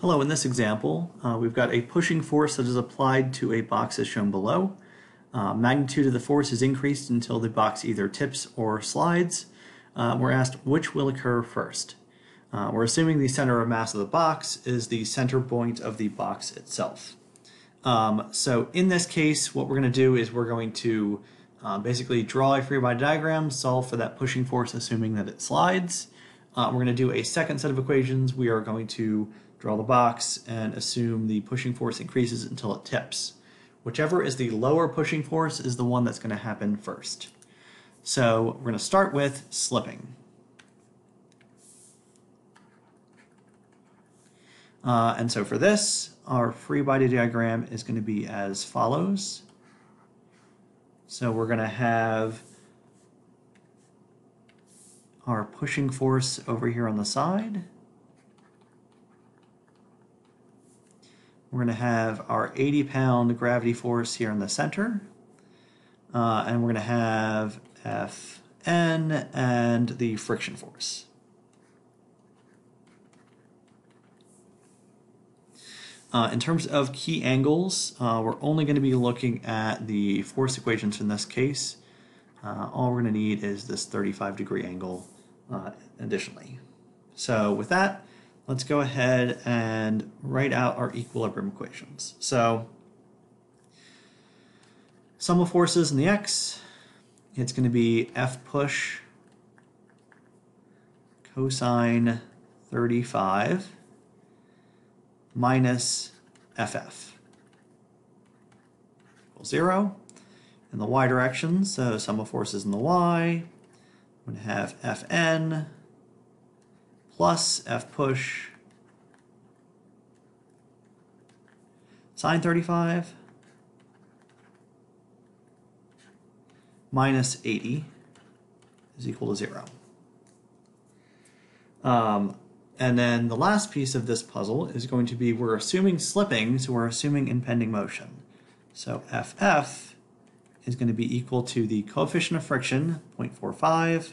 Hello, in this example, uh, we've got a pushing force that is applied to a box as shown below. Uh, magnitude of the force is increased until the box either tips or slides. Uh, we're asked which will occur first. Uh, we're assuming the center of mass of the box is the center point of the box itself. Um, so in this case, what we're going to do is we're going to uh, basically draw a free body diagram, solve for that pushing force, assuming that it slides. Uh, we're going to do a second set of equations. We are going to draw the box, and assume the pushing force increases until it tips. Whichever is the lower pushing force is the one that's going to happen first. So we're going to start with slipping. Uh, and so for this, our free body diagram is going to be as follows. So we're going to have our pushing force over here on the side. We're going to have our 80 pound gravity force here in the center. Uh, and we're going to have Fn and the friction force. Uh, in terms of key angles, uh, we're only going to be looking at the force equations in this case. Uh, all we're going to need is this 35 degree angle uh, additionally. So with that, let's go ahead and write out our equilibrium equations. So sum of forces in the x, it's going to be F push cosine 35 minus FF equals 0. In the y direction, so sum of forces in the y, I'm going to have Fn plus F push sine 35 minus 80 is equal to 0. Um, and then the last piece of this puzzle is going to be we're assuming slipping, so we're assuming impending motion. So FF is going to be equal to the coefficient of friction, 0.45,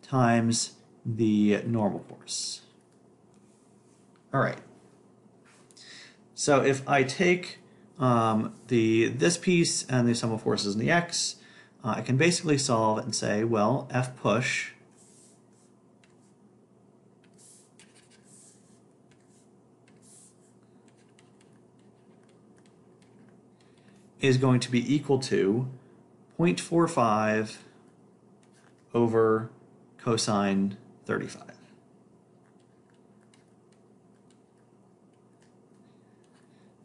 times the normal force. All right. So if I take um, the this piece and the sum of forces in the x, uh, I can basically solve and say, well, F push is going to be equal to 0.45 over cosine 35.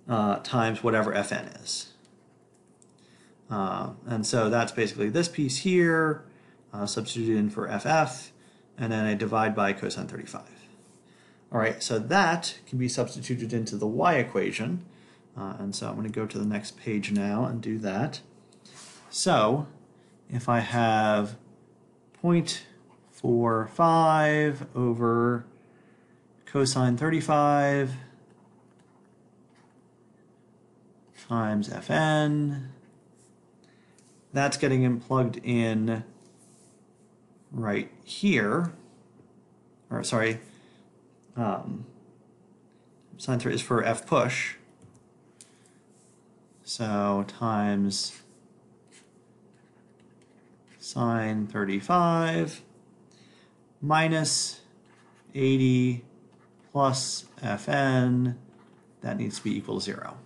Uh, times whatever fn is. Uh, and so that's basically this piece here, uh, substituted in for ff, and then I divide by cosine 35. All right, so that can be substituted into the y equation, uh, and so I'm going to go to the next page now and do that. So if I have 0.45 over cosine 35 times Fn, that's getting in plugged in right here, or sorry, um, sine 3 is for F push, so times sine 35 minus 80 plus Fn, that needs to be equal to zero.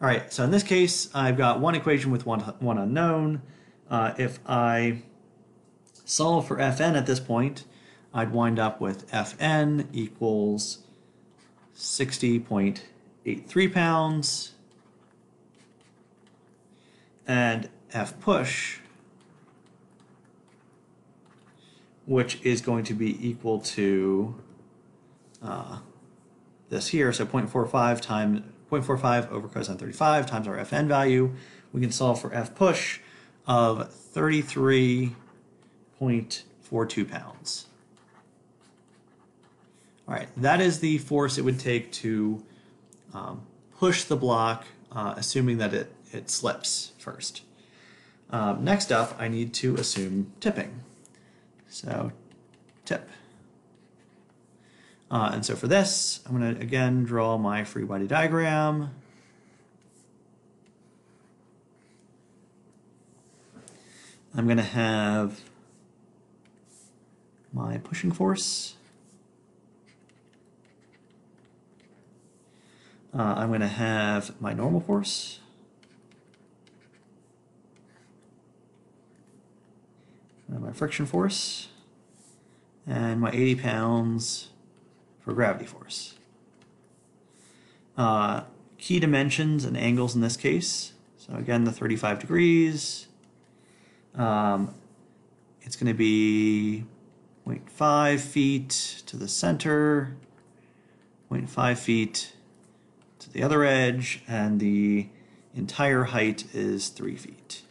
All right, so in this case, I've got one equation with one, one unknown. Uh, if I solve for Fn at this point, I'd wind up with Fn equals 60.83 pounds and F push, which is going to be equal to uh, this here, so 0.45 times 0.45 over cosine 35 times our Fn value. We can solve for F push of 33.42 pounds. All right, that is the force it would take to um, push the block, uh, assuming that it it slips first. Um, next up, I need to assume tipping. So tip. Uh, and so for this, I'm going to again draw my free body diagram. I'm going to have my pushing force. Uh, I'm going to have my normal force. my friction force and my 80 pounds for gravity force. Uh, key dimensions and angles in this case. So again, the 35 degrees. Um, it's going to be 0.5 feet to the center, 0.5 feet to the other edge, and the entire height is 3 feet.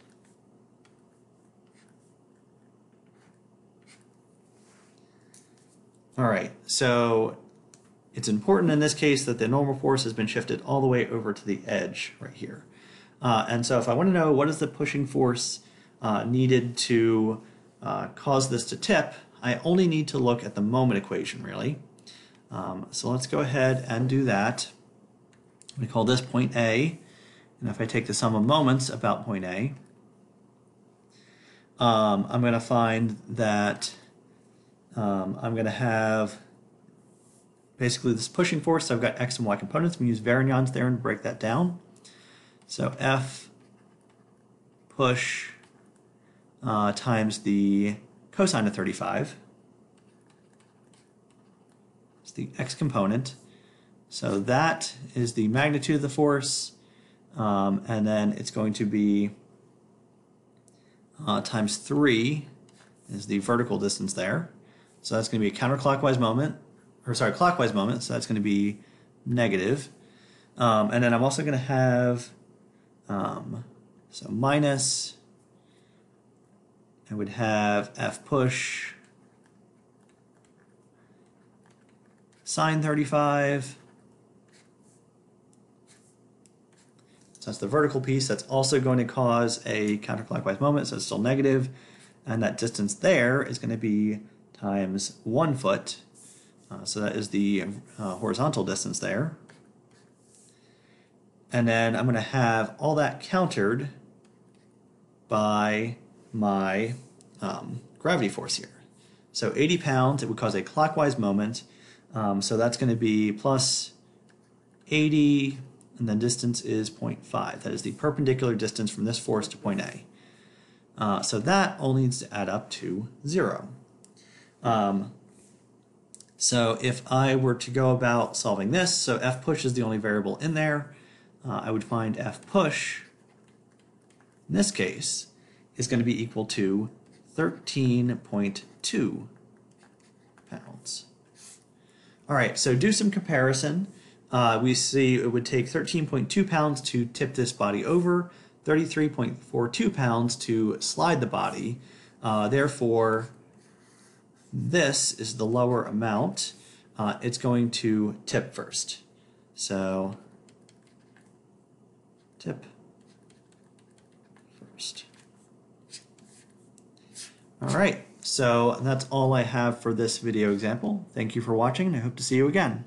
All right, so it's important in this case that the normal force has been shifted all the way over to the edge right here. Uh, and so if I want to know what is the pushing force uh, needed to uh, cause this to tip, I only need to look at the moment equation really. Um, so let's go ahead and do that. We call this point A, and if I take the sum of moments about point A, um, I'm going to find that um, I'm going to have basically this pushing force. So I've got x and y components. We use Varignon's theorem to break that down. So F push uh, times the cosine of 35 is the x component. So that is the magnitude of the force, um, and then it's going to be uh, times 3 is the vertical distance there. So that's going to be a counterclockwise moment, or sorry, clockwise moment. So that's going to be negative. Um, and then I'm also going to have, um, so minus, I would have F push sine 35. So that's the vertical piece. That's also going to cause a counterclockwise moment, so it's still negative. And that distance there is going to be times one foot. Uh, so that is the uh, horizontal distance there. And then I'm going to have all that countered by my um, gravity force here. So 80 pounds, it would cause a clockwise moment. Um, so that's going to be plus 80, and then distance is 0.5. That is the perpendicular distance from this force to point A. Uh, so that all needs to add up to zero. Um, so if I were to go about solving this, so f push is the only variable in there, uh, I would find f push, in this case, is going to be equal to 13.2 pounds. All right, so do some comparison. Uh, we see it would take 13.2 pounds to tip this body over, 33.42 pounds to slide the body. Uh, therefore, this is the lower amount. Uh, it's going to tip first. So tip first. All right, so that's all I have for this video example. Thank you for watching, and I hope to see you again.